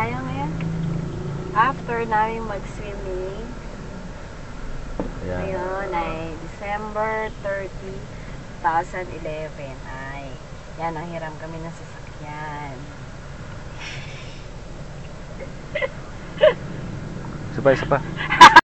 tayo ngayon. After namin mag-swimming, yeah. ngayon ay December 30, 2011 ay yan, nanghiram kami ng sasakyan. Sabay, sabay.